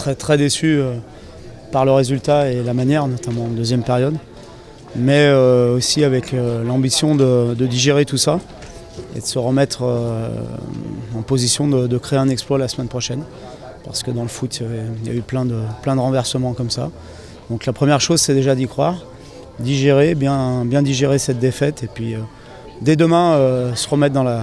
très, très déçu euh, par le résultat et la manière, notamment en deuxième période. Mais euh, aussi avec euh, l'ambition de, digérer tout ça et de se remettre en position de, créer un exploit la semaine prochaine. Parce que dans le foot, il y a eu plein de, plein de renversements comme ça. Donc la première chose, c'est déjà d'y croire, digérer, bien, bien digérer cette défaite et puis dès demain se remettre dans la,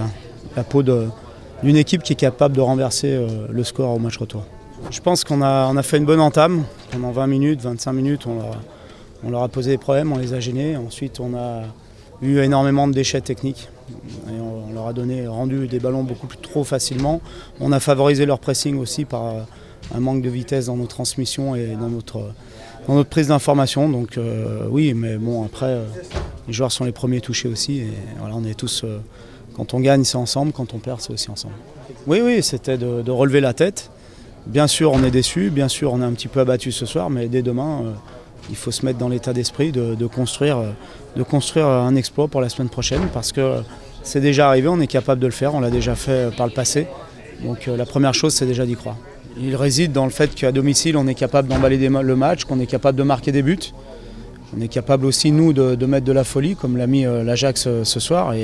peau d'une équipe qui est capable de renverser le score au match retour. Je pense qu'on a, on a fait une bonne entame. Pendant 20 minutes, 25 minutes, on leur, a- posé des problèmes, on les a gênés. Ensuite, on a eu énormément de déchets techniques. Et on, leur a donné, rendu des ballons beaucoup trop facilement. On a favorisé leur pressing aussi par euh, un manque de vitesse dans nos transmissions et dans notre, dans notre prise d'information. Donc euh, oui, mais bon, après, euh, les joueurs sont les premiers touchés aussi. Et on est tous, quand on gagne, c'est ensemble, quand on perd, c'est aussi ensemble. Oui, oui, c'était de relever la tête. Bien sûr, on est déçu, bien sûr, on est un petit peu abattu ce soir, mais dès demain, euh, il faut se mettre dans l'état d'esprit de, construire, euh, de construire un exploit pour la semaine prochaine parce que c'est déjà arrivé, on est capable de le faire, on l'a déjà fait euh, par le passé. Donc euh, la première chose, c'est déjà d'y croire. Il réside dans le fait qu'à domicile, on est capable d'emballer le match, qu'on est capable de marquer des buts. On est capable aussi, nous, de, mettre de la folie, comme l'a mis euh, l'Ajax euh, ce soir.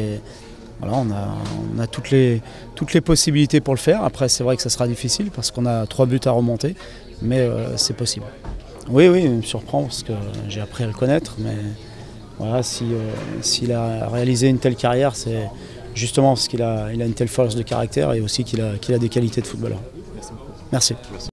Voilà, on a, toutes, les, toutes les possibilités pour le faire. Après, c'est vrai que ça sera difficile parce qu'on a trois buts à remonter, mais euh, c'est possible. Oui, oui, il me surprend parce que j'ai appris à le connaître, mais voilà, si, euh, s'il a réalisé une telle carrière, c'est justement parce qu'il a, il a une telle force de caractère et aussi qu'il a, qu'il a des qualités de footballeur. Merci.